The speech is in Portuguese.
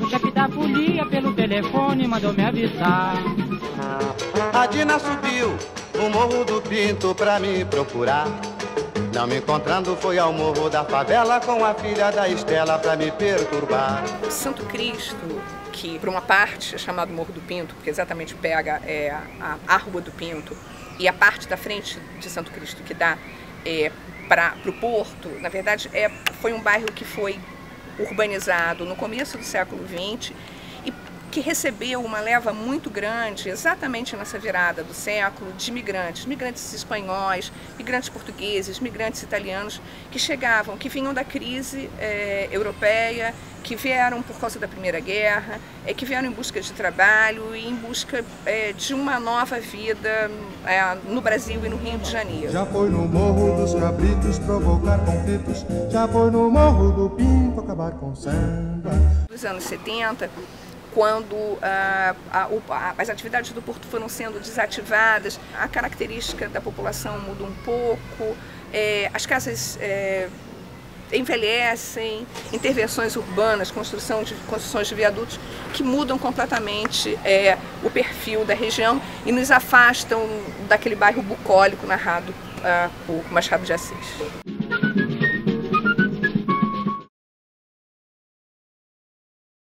O chefe da folia pelo telefone mandou me avisar. A Dina subiu o morro do Pinto pra me procurar. Não me encontrando, foi ao morro da favela com a filha da Estela pra me perturbar. Santo Cristo, que por uma parte é chamado Morro do Pinto, porque exatamente pega é, a, a Rua do Pinto, e a parte da frente de Santo Cristo que dá é, para o porto, na verdade, é, foi um bairro que foi urbanizado no começo do século XX e que recebeu uma leva muito grande, exatamente nessa virada do século, de migrantes, migrantes espanhóis, migrantes portugueses, migrantes italianos, que chegavam, que vinham da crise é, europeia, que vieram por causa da Primeira Guerra, é, que vieram em busca de trabalho e em busca é, de uma nova vida é, no Brasil e no Rio de Janeiro. Já foi no Morro dos Cabritos provocar conflitos, já foi no Morro do Pinto acabar com samba. Nos anos 70, quando ah, a, a, as atividades do porto foram sendo desativadas, a característica da população muda um pouco, é, as casas é, envelhecem, intervenções urbanas, construção de, construções de viadutos que mudam completamente é, o perfil da região e nos afastam daquele bairro bucólico narrado ah, por Machado de Assis.